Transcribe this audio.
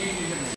you, you